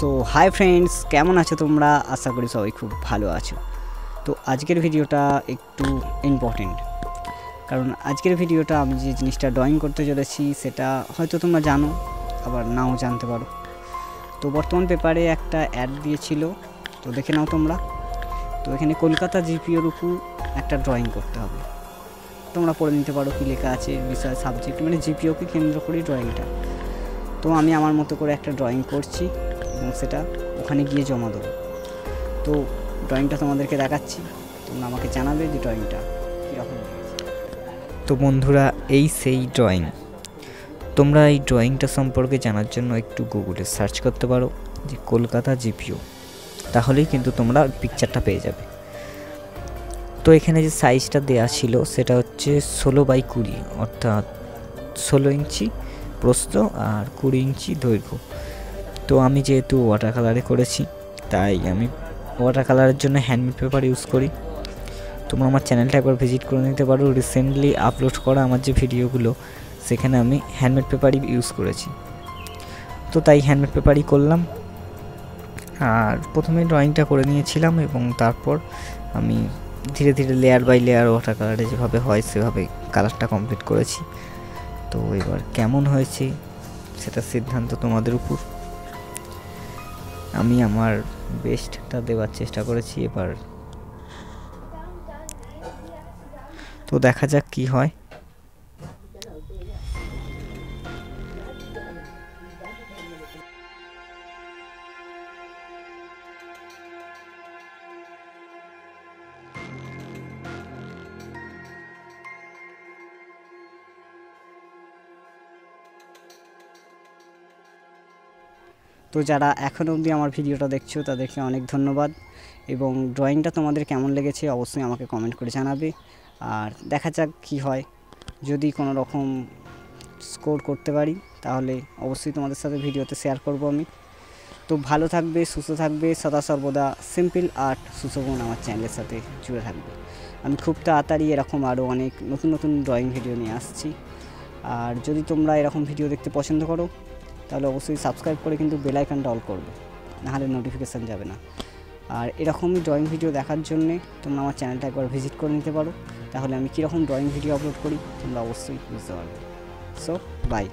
So hi friends কেমন আছো তোমরা? আশা করি সবাই খুব ভালো আছো। তো আজকের ভিডিওটা একটু ইম্পর্টেন্ট কারণ আজকের ভিডিওটা আমি যে জিনিসটা ড্রয়িং করতে চলেছি, সেটা হয়তো তোমরা জানো, আবার নাও জানতে পারো। তো বর্তমান পেপারে একটা অ্যাড দিয়েছিল, তো দেখে নাও তোমরা। তো এখানে কলকাতা জিপিওর উপর একটা ড্রয়িং করতে হবে। তোমরা পড়ে নিতে পারো কী লেখা আছে, বিষয় সাবজেক্ট মানে জিপিওকে কেন্দ্র করেই ড্রয়িংটা তো আমি আমার মতো করে একটা ড্রয়িং করছি। এবং সেটা ওখানে গিয়ে জমা দেবো। তো ড্রয়িংটা তোমাদেরকে দেখাচ্ছি। তোমরা আমাকে জানাবে যে ড্রয়িংটা কীরকম তো বন্ধুরা, এই সেই ড্রয়িং। তোমরা এই ড্রয়িংটা সম্পর্কে জানার জন্য একটু গুগলে সার্চ করতে পারো, যে কলকাতা জিপিও তাহলেই কিন্তু তোমরা পিকচারটা পেয়ে যাবে। তো এখানে যে সাইজটা দেয়া ছিল, সেটা হচ্ছে ষোলো বাই কুড়ি, অর্থাৎ ষোলো ইঞ্চি প্রস্থ আর কুড়ি ইঞ্চি দৈর্ঘ্য। তো আমি যেহেতু ওয়াটার কালারে করেছি, তাই আমি ওয়াটার কালারের জন্য হ্যান্ডমেড পেপার ইউজ করি। তোমরা আমার চ্যানেলটা একবার ভিজিট করে নিতে পারো। রিসেন্টলি আপলোড করা আমার যে ভিডিওগুলো সেখানে আমি হ্যান্ডমেড পেপারই ইউজ করেছি। তো তাই হ্যান্ডমেড পেপারই করলাম। আর প্রথমে ড্রয়িংটা করে নিয়েছিলাম এবং তারপর আমি ধীরে ধীরে লেয়ার বাই লেয়ার ওয়াটার কালারে যেভাবে হয়, সেভাবে কালারটা কমপ্লিট করেছি। তো এবার কেমন হয়েছে সেটা সিদ্ধান্ত তোমাদের উপর। আমি আমার বেস্টটা দেওয়ার চেষ্টা করেছি এবার তো দেখা যাক কি হয়। তো যারা এখনও অবধি আমার ভিডিওটা দেখছ, তাদেরকে অনেক ধন্যবাদ। এবং ড্রয়িংটা তোমাদের কেমন লেগেছে অবশ্যই আমাকে কমেন্ট করে জানাবে। আর দেখা যাক কী হয়। যদি কোনো রকম স্কোর করতে পারি, তাহলে অবশ্যই তোমাদের সাথে ভিডিওতে শেয়ার করব আমি। তো ভালো থাকবে, সুস্থ থাকবে, সদা সর্বদা সিম্পল আর্ট সুশোভন আমার চ্যানেলের সাথে জুড়ে থাকবে। আমি খুব তাড়াতাড়ি এরকম আরও অনেক নতুন নতুন ড্রয়িং ভিডিও নিয়ে আসছি। আর যদি তোমরা এরকম ভিডিও দেখতে পছন্দ করো তাহলে অবশ্যই সাবস্ক্রাইব করে কিন্তু বেলাইকানটা অল করবে, নাহলে নোটিফিকেশান যাবে না। আর এরকমই ড্রয়িং ভিডিও দেখার জন্যে তোমরা আমার চ্যানেলটা একবার ভিজিট করে নিতে পারো। তাহলে আমি কীরকম ড্রয়িং ভিডিও আপলোড করি, তোমরা অবশ্যই বুঝতে পারবে। So by